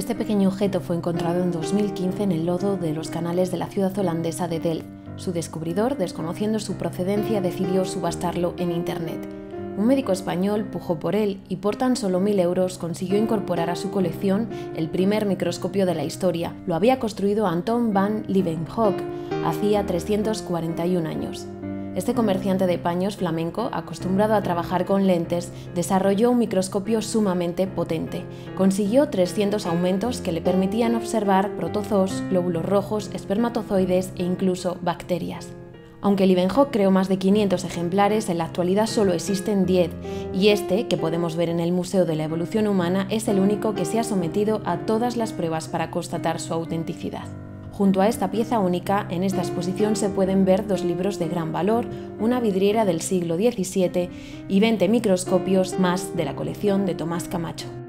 Este pequeño objeto fue encontrado en 2015 en el lodo de los canales de la ciudad holandesa de Delft. Su descubridor, desconociendo su procedencia, decidió subastarlo en Internet. Un médico español pujó por él y por tan solo mil euros consiguió incorporar a su colección el primer microscopio de la historia. Lo había construido Anton van Leeuwenhoek hacía 341 años. Este comerciante de paños flamenco, acostumbrado a trabajar con lentes, desarrolló un microscopio sumamente potente. Consiguió 300 aumentos que le permitían observar protozoos, glóbulos rojos, espermatozoides e incluso bacterias. Aunque Liebenhock creó más de 500 ejemplares, en la actualidad solo existen 10, y este, que podemos ver en el Museo de la Evolución Humana, es el único que se ha sometido a todas las pruebas para constatar su autenticidad. Junto a esta pieza única, en esta exposición se pueden ver dos libros de gran valor, una vidriera del siglo XVII y 20 microscopios más de la colección de Tomás Camacho.